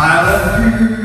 maravilha.